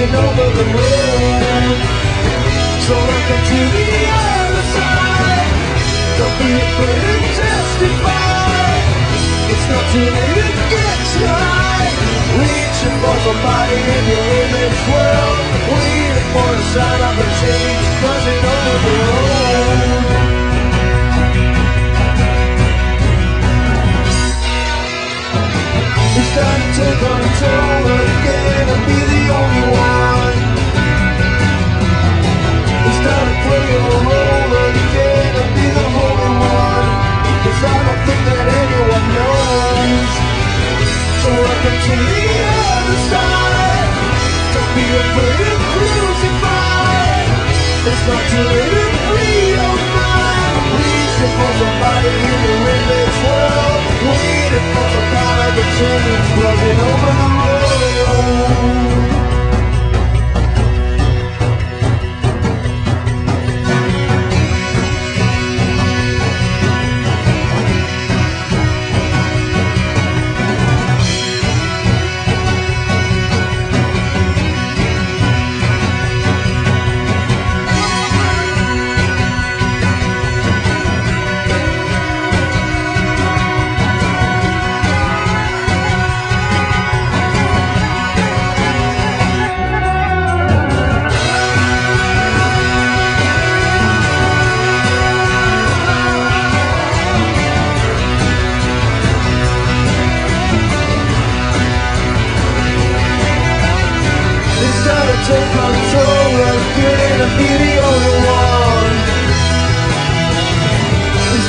crossing over the moon. So welcome to the other side. Don't be afraid to testify. It's not too late to get tried Reaching for somebody in your image world. Waiting for a sign of a changed It's not too late to free your mind. Reaching for somebody world. Waiting for kind of a change. Crossing over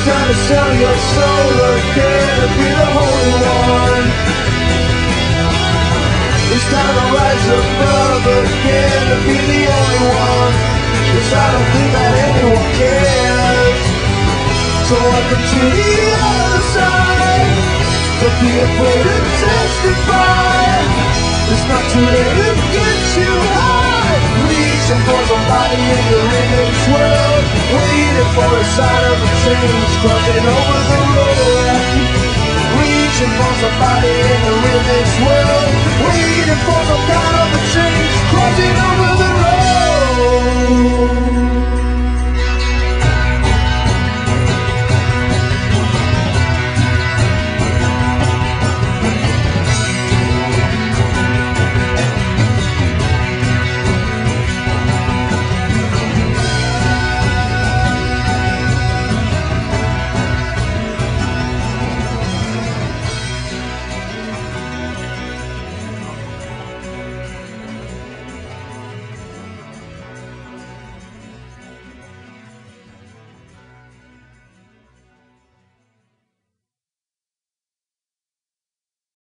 time to sell your soul again and be the holy one. It's time to rise above again and be the only one. Cause I don't think that anyone cares. So welcome to the other side. Don't be afraid to testify. It's not too late to get you high. Reaching for somebody Waiting for a sign of a change. Crossing over the road. Reaching for somebody in your image world. Waiting for some kind of a change. Crossing over